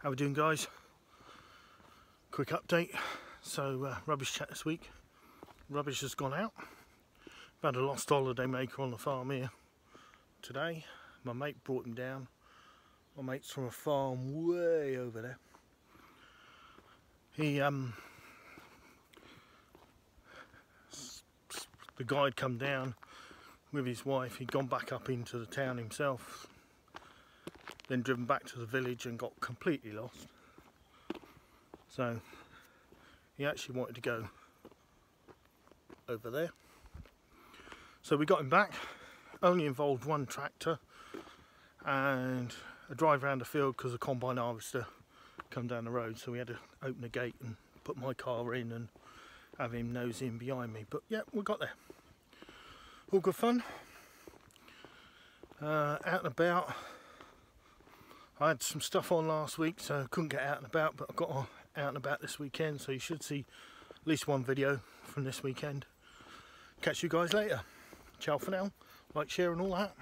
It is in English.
How we doing guys? Quick update. So uh, rubbish chat this week. Rubbish has gone out. I've had a lost holiday maker on the farm here today. My mate brought him down. My mate's from a farm way over there. He um the had come down with his wife. He'd gone back up into the town himself then driven back to the village and got completely lost. So he actually wanted to go over there. So we got him back, only involved one tractor and a drive around the field because the combine harvester come down the road so we had to open the gate and put my car in and have him nose in behind me but yeah we got there all good fun uh, out and about I had some stuff on last week so I couldn't get out and about but I got out and about this weekend so you should see at least one video from this weekend. Catch you guys later. Ciao for now. Like, share and all that.